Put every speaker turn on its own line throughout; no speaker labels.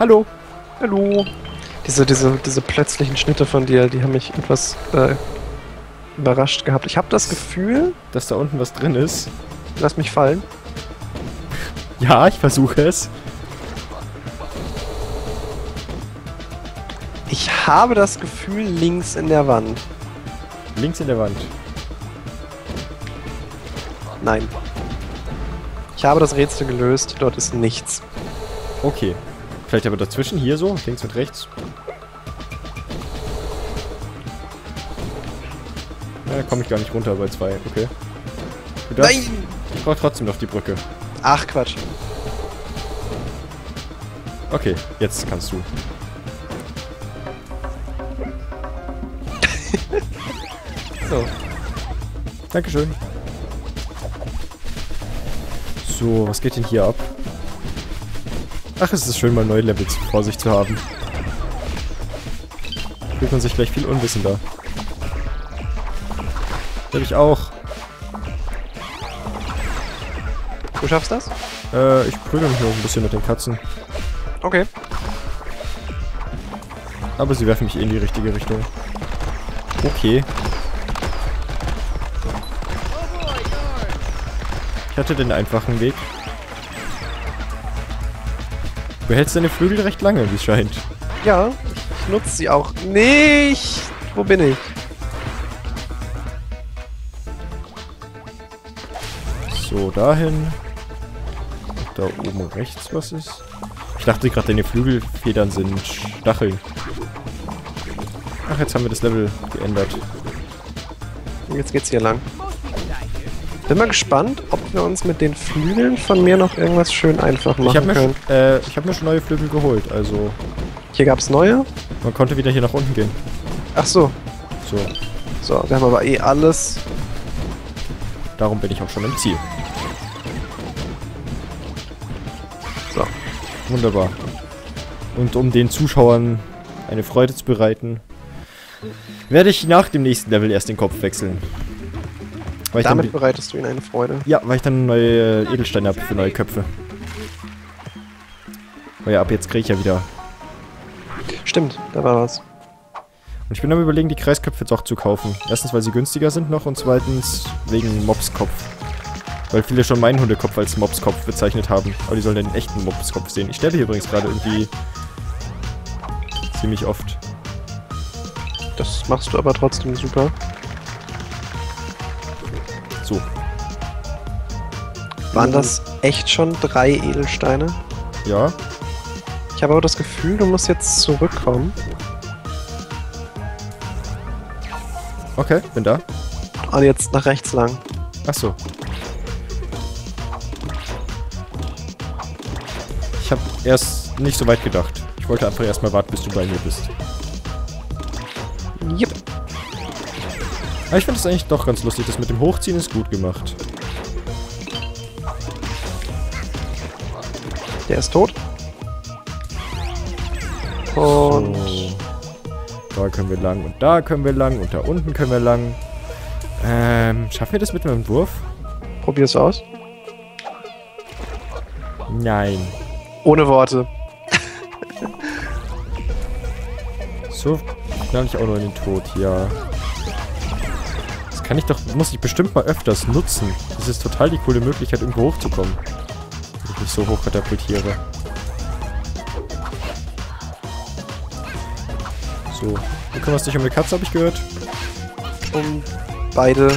Hallo.
Hallo. Diese, diese, diese plötzlichen Schnitte von dir, die haben mich etwas äh, überrascht gehabt. Ich habe das Gefühl,
Dass da unten was drin ist.
lass mich fallen.
Ja, ich versuche es.
Ich habe das Gefühl links in der Wand.
Links in der Wand.
Nein. Ich habe das Rätsel gelöst. Dort ist nichts.
Okay. Vielleicht aber dazwischen, hier so, links und rechts. Da komme ich gar nicht runter bei zwei. Okay. Du darfst,
Nein!
Ich brauche trotzdem noch die Brücke.
Ach Quatsch.
Okay, jetzt kannst du.
So.
Dankeschön. So, was geht denn hier ab? Ach, es ist schön, mal neue Levels vor sich zu haben. Fühlt man sich gleich viel unwissender. Hab ich auch.
Du schaffst das?
Äh, ich prügel mich noch ein bisschen mit den Katzen.
Okay.
Aber sie werfen mich eh in die richtige Richtung. Okay. Ich hatte den einfachen Weg. Du behältst deine Flügel recht lange, wie es scheint.
Ja, ich nutze sie auch nicht. Wo bin ich?
So, dahin. Da oben rechts was ist. Ich dachte gerade, deine Flügelfedern sind Stacheln. Ach, jetzt haben wir das Level geändert.
Und Jetzt geht's hier lang. Bin mal gespannt, ob wir uns mit den Flügeln von mir noch irgendwas schön einfach machen
Ich habe mir,
können.
schon- äh, ich hab mir schon neue Flügel geholt, also
Hier gab's neue.
man konnte wieder hier nach unten gehen.
Ach so.
So,
So, wir haben aber eh alles.
darum bin ich auch schon im Ziel.
So.
Wunderbar. Und um den Zuschauern eine Freude zu bereiten, werde ich nach dem nächsten Level erst den Kopf wechseln. Weil
Damit
dann,
bereitest du ihnen eine Freude.
ja, weil ich dann neue Edelsteine habe für neue Köpfe. Weil ja, ab jetzt kriege ich ja wieder.
Stimmt, da war was.
Und ich bin am überlegen, die Kreisköpfe jetzt auch zu kaufen. Erstens, weil sie günstiger sind noch und zweitens wegen Mopskopf. Weil viele schon meinen Hundekopf als Mopskopf bezeichnet haben. Aber die sollen den echten Mopskopf sehen. Ich sterbe hier übrigens gerade irgendwie ziemlich oft.
Das machst du aber trotzdem super.
So.
Waren das echt schon drei Edelsteine?
Ja.
Ich habe aber das Gefühl, du musst jetzt zurückkommen.
Okay, bin da.
Und jetzt nach rechts lang.
Achso. Ich habe erst nicht so weit gedacht. Ich wollte einfach erstmal warten, bis du bei mir bist.
Yep.
Aber ich finde das eigentlich doch ganz lustig. Das mit dem Hochziehen ist gut gemacht.
Der ist tot. Und
So. Da können wir lang und da können wir lang und da unten können wir lang. Ähm, schaffen wir das mit meinem Wurf?
probier's aus.
Nein.
Ohne Worte.
So knall ich auch noch in den Tod hier. Kann ich doch, muss ich bestimmt mal öfters nutzen. Das ist total die coole Möglichkeit, irgendwo hochzukommen. Wenn ich mich so hoch katapultiere. So. Du kümmerst dich um eine Katze, habe ich gehört.
Um beide.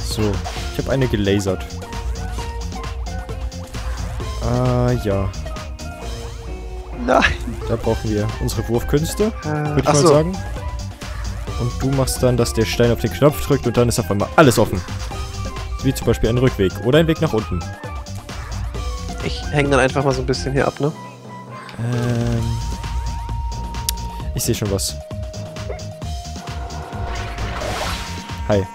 So. Ich habe eine gelasert. Ah, ja.
Nein.
Da brauchen wir unsere Wurfkünste.
Äh,
würde ich
ach
mal
so.
sagen. Und du machst dann, dass der Stein auf den Knopf drückt und dann ist auf einmal alles offen. Wie zum Beispiel ein Rückweg oder ein Weg nach unten.
Ich hänge dann einfach mal so ein bisschen hier ab, ne?
Ähm. Ich sehe schon was. Hi.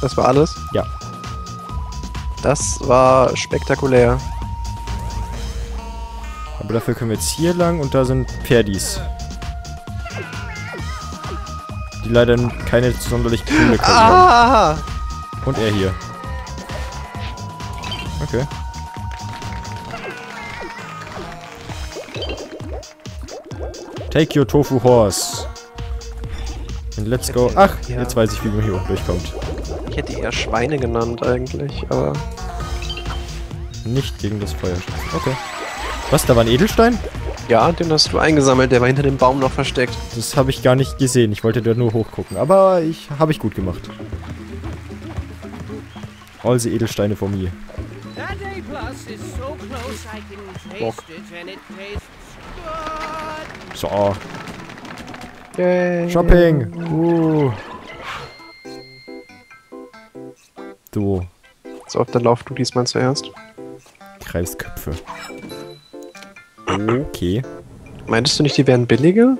Das war alles?
Ja.
Das war spektakulär.
Aber dafür können wir jetzt hier lang und da sind Pferdis. Die leider keine sonderlich coole Karte
ah! haben.
Und er hier. Okay. Take your tofu horse. And let's go. Ach,
ja.
jetzt weiß ich, wie man hier oben durchkommt.
Ich hätte eher Schweine genannt eigentlich, aber...
Nicht gegen das Feuer. Okay. Was, da war ein Edelstein?
Ja, den hast du eingesammelt, der war hinter dem Baum noch versteckt.
Das habe ich gar nicht gesehen. Ich wollte da nur hochgucken. Aber ich habe ich gut gemacht. All the Edelsteine von mir.
So
Bock.
So,
Yay.
Shopping. Uh. Du,
So, dann lauf du diesmal zuerst.
Kreisköpfe. Okay.
Meintest du nicht, die wären billiger?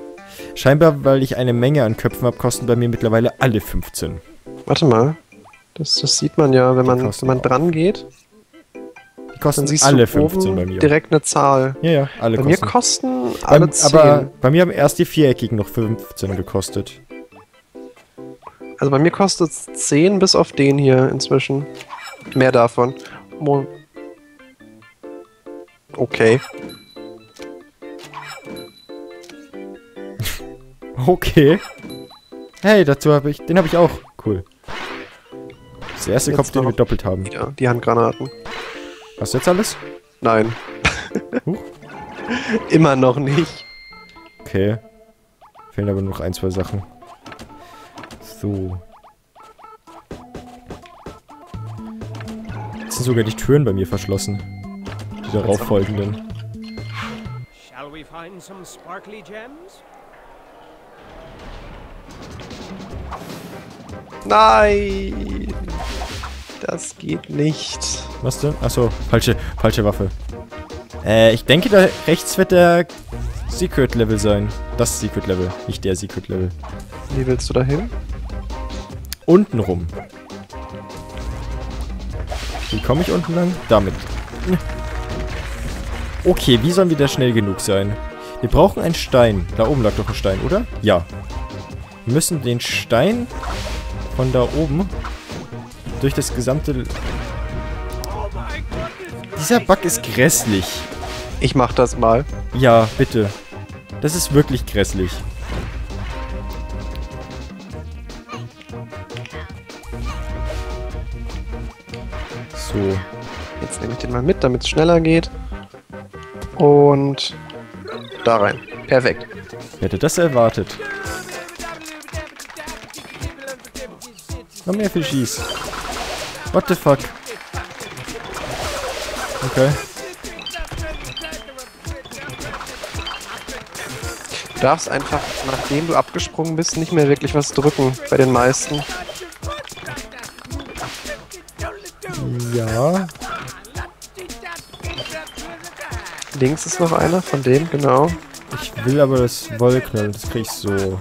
Scheinbar, weil ich eine Menge an Köpfen habe, kosten bei mir mittlerweile alle 15.
Warte mal. Das, das sieht man ja, wenn man,
kosten
wenn man
auch.
dran geht.
Die kosten alle
du
15
oben
bei mir.
direkt eine Zahl.
Ja, ja, alle
Bei mir
kosten.
kosten alle
Beim,
10.
aber bei mir haben erst die viereckigen noch 15 gekostet.
Also bei mir kostet es 10 bis auf den hier inzwischen. Mehr davon. Okay.
Okay. Hey, dazu habe ich, den habe ich auch. Cool. Das ist der erste
Jetzt
Kopf, den wir doppelt haben.
Ja, die Handgranaten.
Hast du jetzt alles?
Nein.
Huch.
Immer noch nicht.
Okay. Fehlen aber nur noch ein, zwei Sachen. So. Jetzt sind sogar die Türen bei mir verschlossen. Die darauf folgenden.
Shall we find some sparkly gems?
Nein. Das geht nicht.
Was denn? Achso, falsche, falsche Waffe. Äh, ich denke, da rechts wird der Secret Level sein. Das Secret Level, nicht der Secret Level.
Wie willst du da hin?
Unten rum. Wie komme ich unten lang? Damit. Okay, wie sollen wir da schnell genug sein? Wir brauchen einen Stein. Da oben lag doch ein Stein, oder? Ja. Wir müssen den Stein von da oben durch das gesamte... Dieser Bug ist grässlich.
Ich mach das mal.
Ja, bitte. Das ist wirklich grässlich. So.
Jetzt nehme ich den mal mit, damit es schneller geht. Und da rein. Perfekt.
Wer hätte das erwartet? Noch mehr Fischis. What the fuck? Okay.
Du darfst einfach, nachdem du abgesprungen bist, nicht mehr wirklich was drücken. Bei den meisten.
Ja.
Links ist noch einer von dem, genau.
Ich will aber das Wollknall. Das krieg ich so.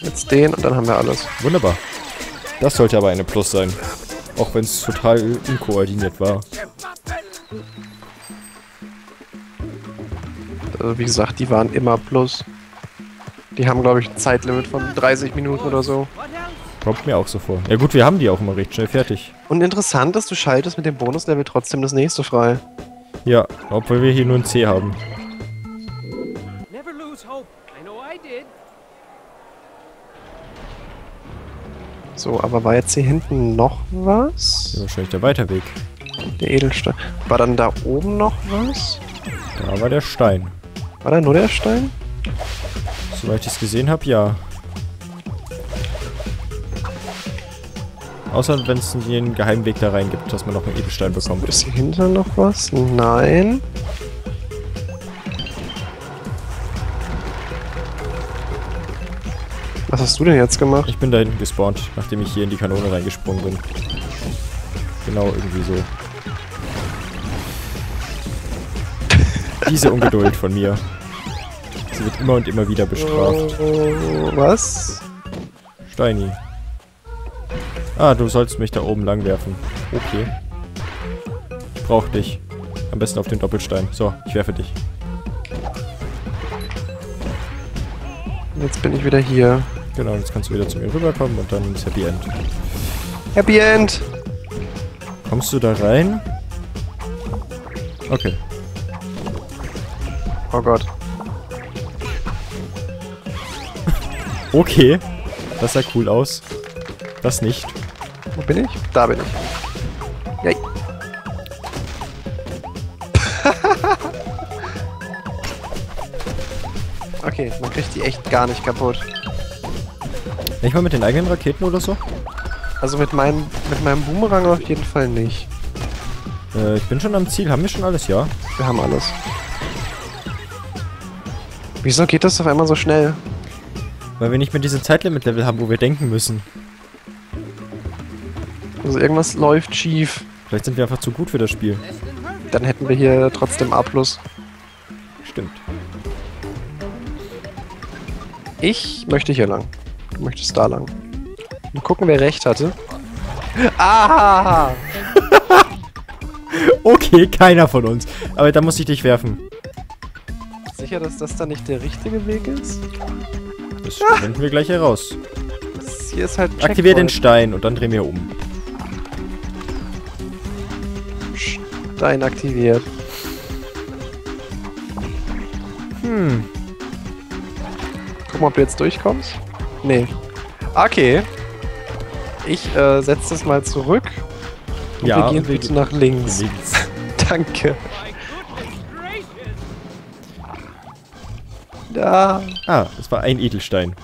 Jetzt den und dann haben wir alles.
Wunderbar. Das sollte aber eine Plus sein. Auch wenn es total unkoordiniert war.
Also wie gesagt, die waren immer plus. Die haben, glaube ich, ein Zeitlimit von 30 Minuten oder so.
Kommt mir auch so vor. Ja gut, wir haben die auch immer recht schnell fertig.
Und interessant ist, du schaltest mit dem Bonuslevel trotzdem das nächste frei.
Ja, obwohl wir hier nur ein C haben.
Never lose hope.
So, aber war jetzt hier hinten noch
Ja,
was?
wahrscheinlich der Weiterweg.
Der Edelstein. War dann da oben noch was?
Da war der Stein.
War da nur der Stein?
Soweit ich es gesehen habe, ja. Außer wenn es einen geheimen Weg da rein gibt, dass man noch einen Edelstein bekommt.
Ist hier hinten noch was? Nein. Hast du denn jetzt gemacht?
Ich bin da hinten gespawnt, nachdem ich hier in die Kanone reingesprungen bin. Genau, irgendwie so. Diese Ungeduld von mir. Sie wird immer und immer wieder bestraft.
Oh, was?
Steini. Ah, du sollst mich da oben lang werfen. Okay. Ich brauch dich. Am besten auf den Doppelstein. So, ich werfe dich.
Jetzt bin ich wieder hier.
Genau, jetzt kannst du wieder zu mir rüberkommen und dann ist Happy End.
Happy End!
Kommst du da rein? Okay.
Oh Gott.
Okay. Das sah cool aus. Das nicht.
Wo bin ich? Da bin ich. Yay. okay, man kriegt die echt gar nicht kaputt.
Nicht mal mit den eigenen Raketen oder so?
Also mit, meinem mit meinem Boomerang auf jeden Fall nicht.
Äh, ich bin schon am Ziel. Haben wir schon alles? Ja.
Wir haben alles. Wieso geht das auf einmal so schnell?
Weil wir nicht mehr diese Zeitlimit-Level haben, wo wir denken müssen.
Also irgendwas läuft schief.
Vielleicht sind wir einfach zu gut für das Spiel.
Dann hätten wir hier trotzdem A+.
Stimmt.
Ich möchte hier lang. Du möchtest da lang. Mal gucken, wer recht hatte. Ah!
Okay, keiner von uns. Aber da muss ich dich werfen.
Sicher, dass das dann nicht der richtige Weg ist?
Das finden wir gleich heraus.
Das hier ist halt
Aktivier den. Stein und dann drehen wir um.
Stein aktiviert.
Hm.
Guck mal, ob du jetzt durchkommst. Nee. Okay. Ich äh, setze das mal zurück. Und
Ja,
wir gehen bitte nach links.
Links.
Danke. Da.
Ah, es war ein Edelstein.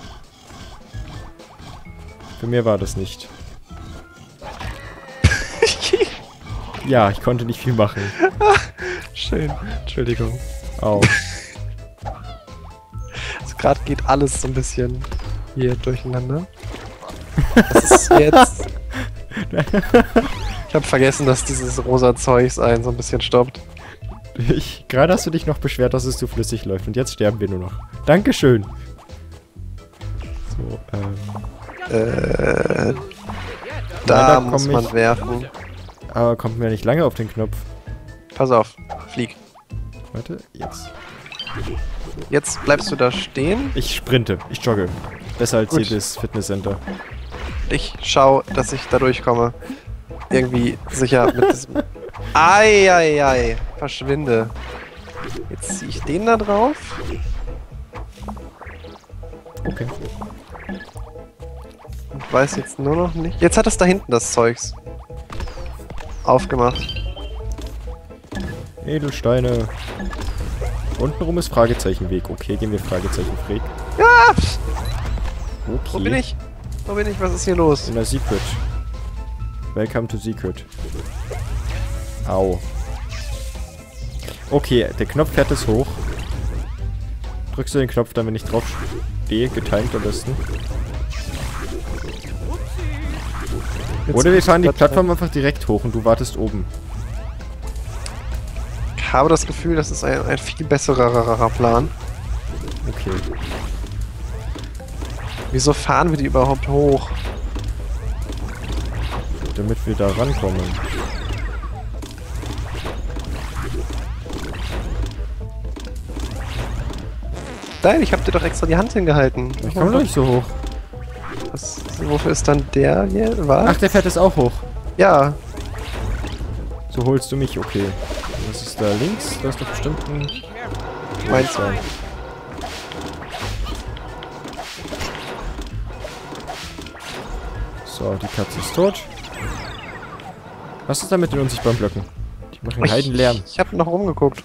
Für mehr war das nicht. Ja, ich konnte nicht viel machen.
Schön. Entschuldigung.
Au.
Also gerade geht alles so ein bisschen hier durcheinander. Das ist jetzt. Ich habe vergessen, dass dieses rosa Zeugs einen so ein bisschen stoppt.
Ich, gerade hast du dich noch beschwert, dass es zu flüssig läuft und jetzt sterben wir nur noch. Dankeschön. So, ähm.
Äh, da muss
komm
man
ich-
werfen.
Aber kommt mir nicht lange auf den Knopf.
Pass auf, flieg.
Warte, jetzt.
Jetzt bleibst du da stehen.
Ich sprinte, ich jogge. Besser als
Gut.
jedes Fitnesscenter.
Ich schau, dass ich da durchkomme. Irgendwie sicher mit diesem. Eieiei, verschwinde. Jetzt zieh ich den da drauf.
Okay.
Und weiß jetzt nur noch nicht. Jetzt hat es da hinten das Zeugs. Aufgemacht.
Edelsteine. Untenrum ist Fragezeichenweg. Okay, gehen wir Fragezeichen Freak.
Ja!
Okay.
Wo bin ich? Wo bin ich? Was ist hier los?
In der Secret. Welcome to Secret. Au. Okay, der Knopf fährt es hoch. Drückst du den Knopf dann, wenn ich drauf stehe, getimed am besten.
Jetzt
Oder wir fahren die Plattform einfach direkt hoch und du wartest oben.
Ich habe das Gefühl, das ist ein, ein viel besserer Plan.
Okay.
Wieso fahren wir die überhaupt hoch?
Damit wir da rankommen.
Nein, ich habe dir doch extra die Hand hingehalten.
Ich komme doch nicht so hoch.
Was, wofür ist dann der hier? Was?
Ach, der fährt es auch hoch.
ja.
So holst du mich, okay. Was ist da links? Da ist doch bestimmt ein...
Meins war.
So, die Katze ist tot. Was ist da mit den unsichtbaren Blöcken? Die machen einen Heidenlärm.
Ich, ich habe noch rumgeguckt.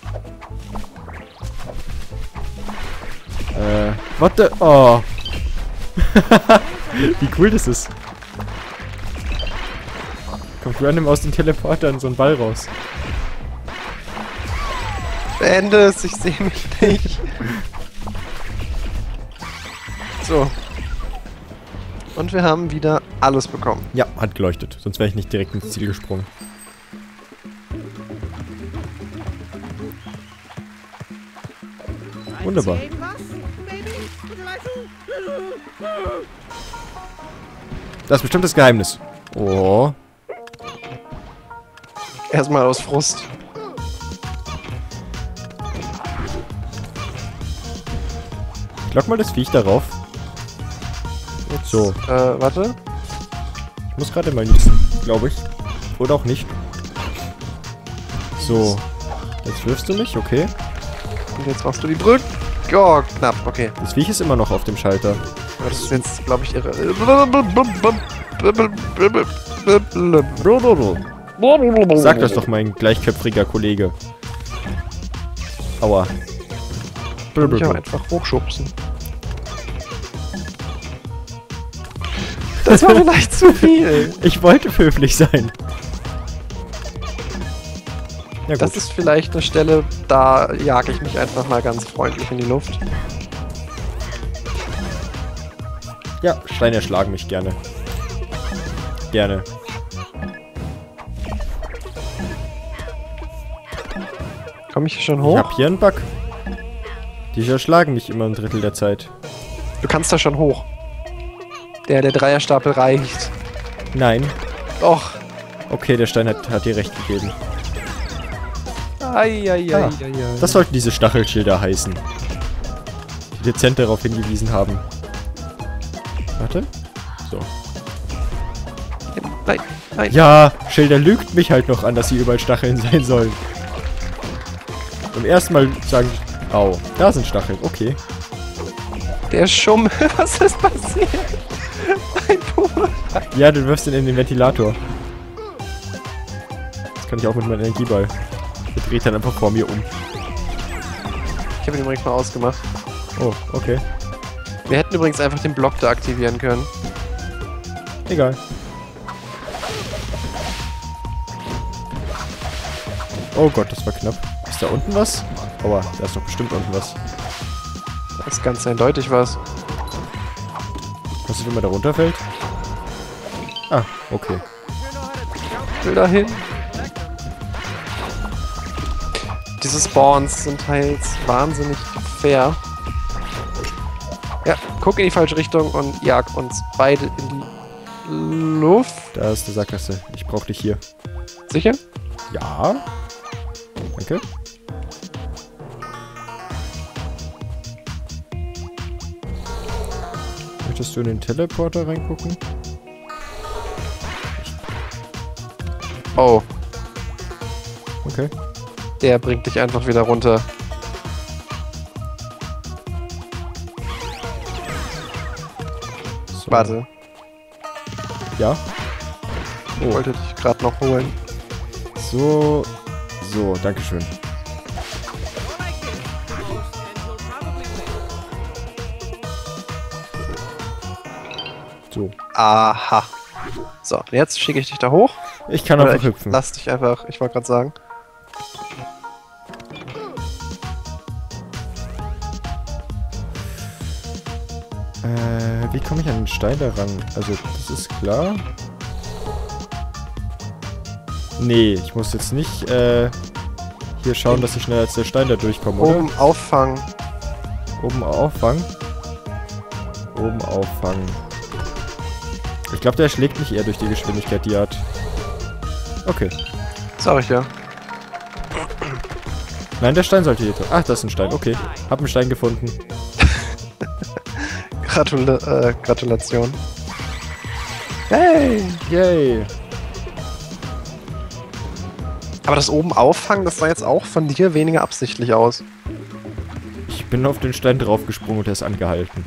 Äh, what the... Oh. Wie cool das ist. Kommt random aus den Teleportern so ein Ball raus.
Beende es, ich sehe mich nicht. Und wir haben wieder alles bekommen.
Ja, hat geleuchtet. Sonst wäre ich nicht direkt ins Ziel gesprungen. Wunderbar. Das ist bestimmt das Geheimnis. Oh.
Erstmal aus Frust.
Ich lock mal das Viech darauf. So.
Äh, warte.
Ich muss gerade mal niesen, glaube ich. Oder auch nicht. So. Jetzt wirfst du mich, okay.
Und jetzt machst du die Brücke. Oh, knapp, okay.
Das Viech ist immer noch auf dem Schalter.
Das ist jetzt, glaube ich, irre.
Sag das doch, mein gleichköpfiger Kollege. Aua.
Ich auch einfach hochschubsen. Das war vielleicht zu viel.
Ich wollte höflich sein. Ja,
Das ist vielleicht eine Stelle, da jage ich mich einfach mal ganz freundlich in die Luft.
Ja, Steine schlagen mich gerne. Gerne.
Komme ich hier schon
Ich
hoch?
hab hier einen Bug. Die erschlagen mich immer ein Drittel der Zeit.
Du kannst da schon hoch. Der, der Dreierstapel reicht.
Nein.
Och.
Okay, der Stein hat, hat dir recht gegeben.
Eieiei.
Ah, Das sollten diese Stachelschilder heißen. Die dezent darauf hingewiesen haben. Warte. So.
Nein, nein.
Ja, Schilder lügt mich halt noch an, dass sie überall Stacheln sein sollen. Beim ersten Mal sagen, au, da sind Stacheln, okay.
Der Schumm. Was ist passiert? Ein Puma.
Ja, du wirfst ihn in den Ventilator. Das kann ich auch mit meinem Energieball. Der dreht dann einfach vor mir um.
Ich habe ihn übrigens mal ausgemacht.
Oh, okay.
Wir hätten übrigens einfach den Block da aktivieren können.
Egal. Oh Gott, das war knapp. Ist da unten was? Aua, da ist doch bestimmt unten was.
Da ist ganz eindeutig was.
Was ist, wenn man da runterfällt? Ah, okay.
Ich will da hin. Diese Spawns sind teils wahnsinnig fair. Ja, guck in die falsche Richtung und jag uns beide in die Luft.
Da ist eine Sackgasse. Ich brauche dich hier.
Sicher?
Ja. Danke. Möchtest du in den Teleporter reingucken?
Oh,
Okay.
der bringt dich einfach wieder runter.
So.
Warte,
Ja.
ich
Oh.
wollte dich gerade noch holen.
So. So, Dankeschön.
Aha. So, jetzt schicke ich dich da hoch.
Ich kann einfach hüpfen.
lass dich einfach, ich wollte gerade sagen.
Äh, wie komme ich an den Stein da ran? Also, das ist klar. Nee, ich muss jetzt nicht, äh, hier schauen, dass ich schneller als der Stein da durchkomme, oder?
Oben auffangen.
Oben auffangen. Oben auffangen. Ich glaube, der schlägt mich eher durch die Geschwindigkeit, die er hat. Okay.
Sag ich ja.
Nein, der Stein sollte hier... Ach, das ist ein Stein. Okay. Hab einen Stein gefunden.
Gratula äh, Gratulation. Hey!
Yay.
Aber das oben auffangen, das sah jetzt auch von dir weniger absichtlich aus.
Ich bin auf den Stein draufgesprungen und er ist angehalten.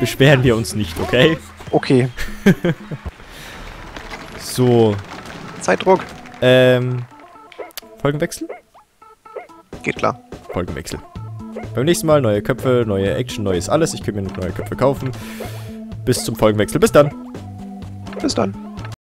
Beschweren wir uns nicht, okay?
Okay,
So.
Zeitdruck.
Ähm. Folgenwechsel?
Geht klar.
Folgenwechsel. Beim nächsten Mal neue Köpfe, neue Action, neues alles. Ich kann mir neue Köpfe kaufen. Bis zum Folgenwechsel. Bis dann.
Bis dann.